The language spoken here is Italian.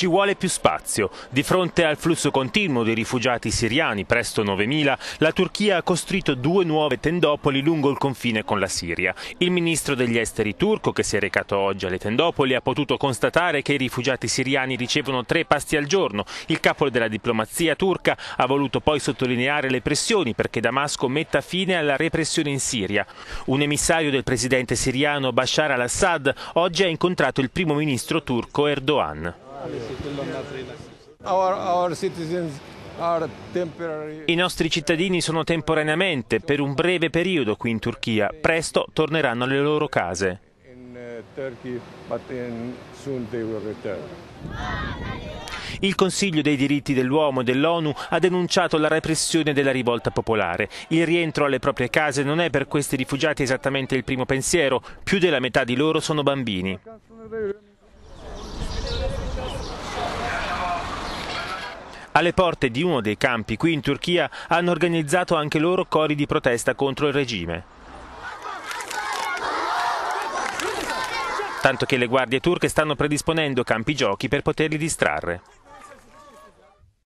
Ci vuole più spazio. Di fronte al flusso continuo di rifugiati siriani, presto 9.000, la Turchia ha costruito due nuove tendopoli lungo il confine con la Siria. Il ministro degli esteri turco, che si è recato oggi alle tendopoli, ha potuto constatare che i rifugiati siriani ricevono tre pasti al giorno. Il capo della diplomazia turca ha voluto poi sottolineare le pressioni perché Damasco metta fine alla repressione in Siria. Un emissario del presidente siriano Bashar al-Assad oggi ha incontrato il primo ministro turco Erdogan. I nostri cittadini sono temporaneamente, per un breve periodo qui in Turchia, presto torneranno alle loro case. Il Consiglio dei diritti dell'uomo dell'ONU ha denunciato la repressione della rivolta popolare. Il rientro alle proprie case non è per questi rifugiati esattamente il primo pensiero, più della metà di loro sono bambini. Alle porte di uno dei campi qui in Turchia hanno organizzato anche loro cori di protesta contro il regime. Tanto che le guardie turche stanno predisponendo campi giochi per poterli distrarre.